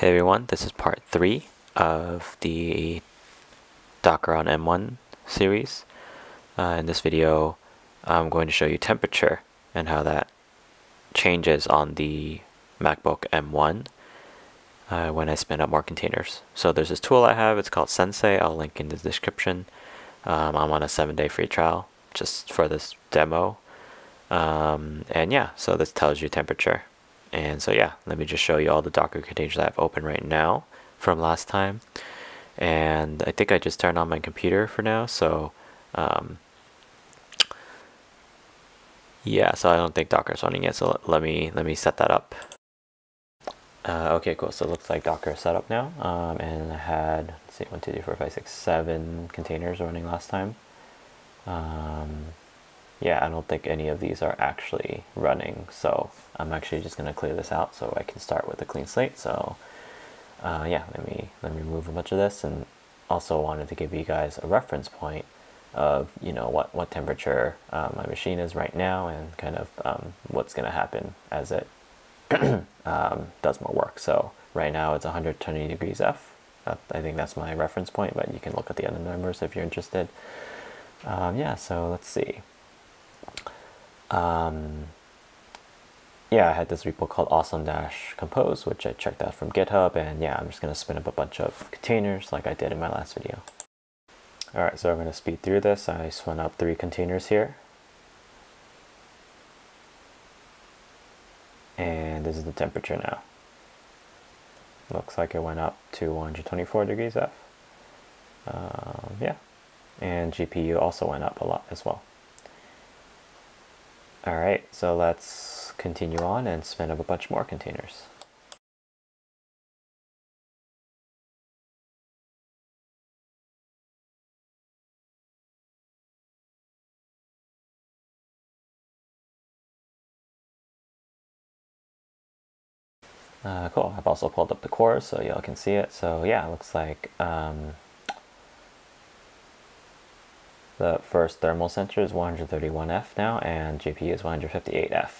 Hey everyone, this is part 3 of the Docker on M1 series. Uh, in this video, I'm going to show you temperature and how that changes on the MacBook M1 uh, when I spin up more containers. So there's this tool I have, it's called Sensei, I'll link in the description. Um, I'm on a 7 day free trial just for this demo. Um, and yeah, so this tells you temperature. And so yeah, let me just show you all the Docker containers that I have open right now from last time. And I think I just turned on my computer for now, so um, yeah, so I don't think Docker's running yet, so let me let me set that up. Uh, okay, cool. So it looks like Docker is set up now, um, and I had let's see, one, two, three, four, five, six, seven containers running last time. Um, yeah, I don't think any of these are actually running. So I'm actually just going to clear this out so I can start with a clean slate. So uh, yeah, let me let me remove a bunch of this, and also wanted to give you guys a reference point of you know what what temperature uh, my machine is right now, and kind of um, what's going to happen as it um, does more work. So right now it's 120 degrees F. I think that's my reference point, but you can look at the other numbers if you're interested. Um, yeah, so let's see. Um, yeah, I had this repo called awesome dash compose, which I checked out from GitHub, and yeah, I'm just going to spin up a bunch of containers like I did in my last video. Alright, so I'm going to speed through this. I spun up three containers here. And this is the temperature now. Looks like it went up to 124 degrees F. Um, yeah, and GPU also went up a lot as well. Alright, so let's continue on and spin up a bunch more containers. Uh, cool, I've also pulled up the cores so y'all can see it. So yeah, it looks like um, the first thermal sensor is 131F now, and GPU is 158F.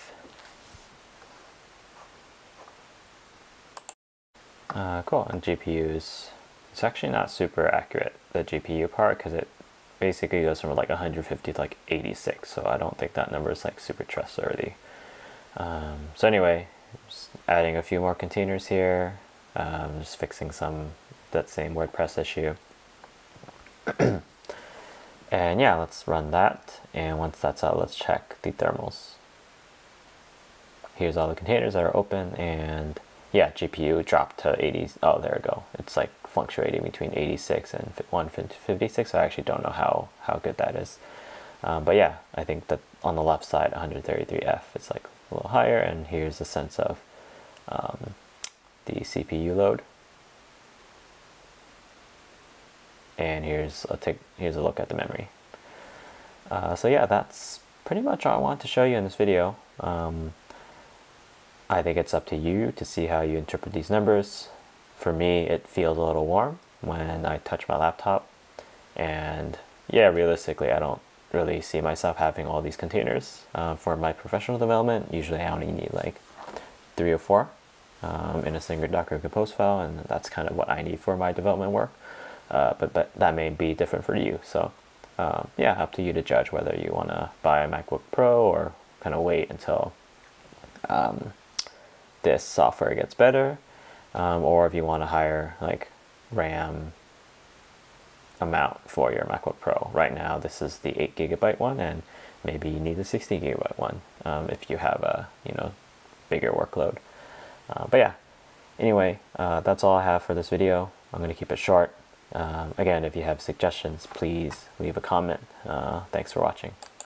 Uh, cool, and GPU is it's actually not super accurate, the GPU part, because it basically goes from like 150 to like 86, so I don't think that number is like super trustworthy. Um, so anyway, just adding a few more containers here, um, just fixing some that same WordPress issue. And yeah, let's run that. And once that's out, let's check the thermals. Here's all the containers that are open and yeah, GPU dropped to 80. Oh, there we go. It's like fluctuating between 86 and 156. So I actually don't know how, how good that is. Um, but yeah, I think that on the left side, 133F is like a little higher. And here's a sense of um, the CPU load. And here's a take here's a look at the memory. Uh, so yeah, that's pretty much all I want to show you in this video. Um, I think it's up to you to see how you interpret these numbers. For me, it feels a little warm when I touch my laptop, and yeah, realistically, I don't really see myself having all these containers uh, for my professional development. Usually, I only need like three or four um, in a single Docker Compose file, and that's kind of what I need for my development work uh, but, but that may be different for you. So um, yeah, up to you to judge whether you want to buy a MacBook Pro or kind of wait until um, this software gets better, um, or if you want to higher like RAM amount for your MacBook Pro. Right now, this is the 8 gigabyte one, and maybe you need the 16 gigabyte one um, if you have a you know bigger workload. Uh, but yeah, anyway, uh, that's all I have for this video. I'm going to keep it short. Um, again, if you have suggestions, please leave a comment. Uh, thanks for watching.